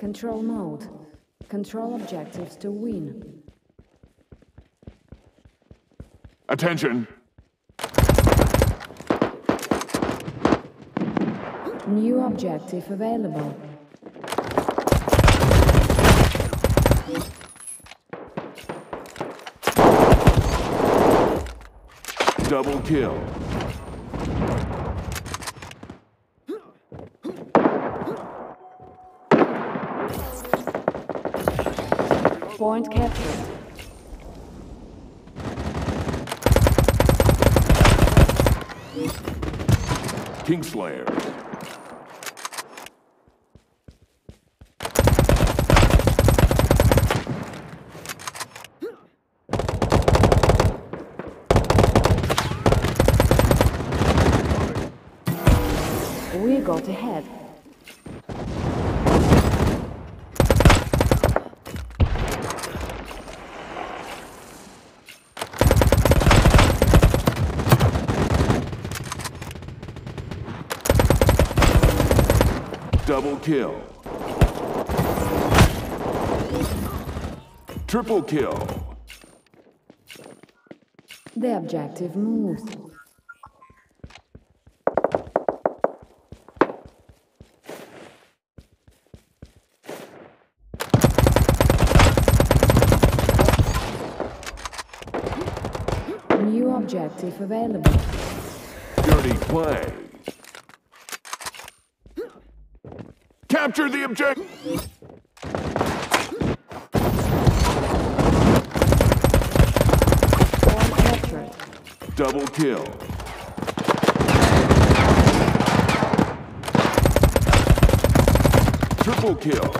Control mode. Control objectives to win. Attention! New objective available. Double kill. Point captured. Kingslayer. We got ahead. Double kill. Triple kill. The objective moves. New objective available. Dirty play. Capture the object. Double kill. Triple kill.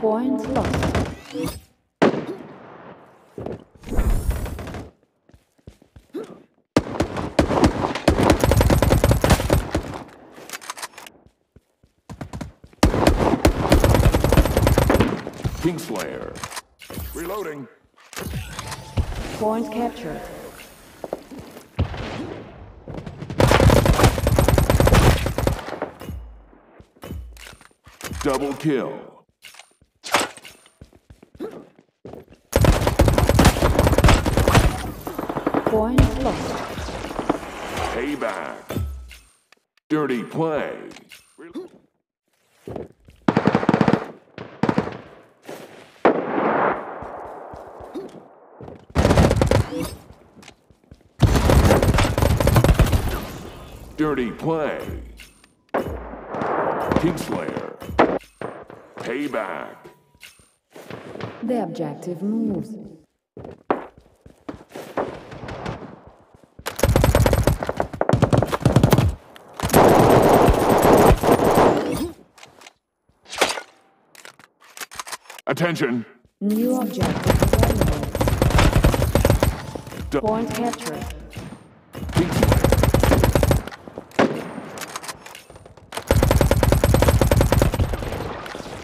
Points lost. Kingslayer. Reloading. Point captured. Double kill. Point lost. Payback. Dirty play. Dirty play. Kingslayer. Payback. The objective moves. Attention. New objective available. Point captured.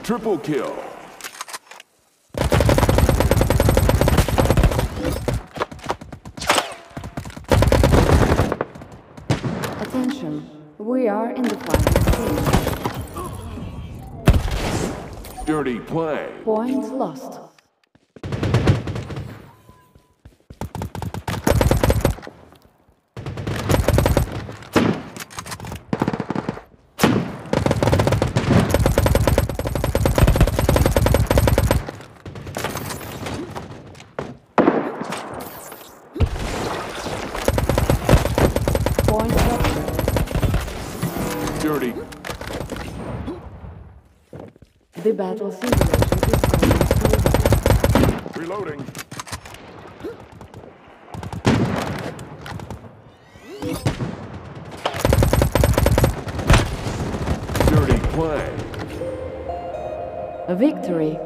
Triple kill. Attention. We are in the final stage. Dirty play. Point lost. Point captured. Dirty. The battle is. Reloading. Dirty play. A victory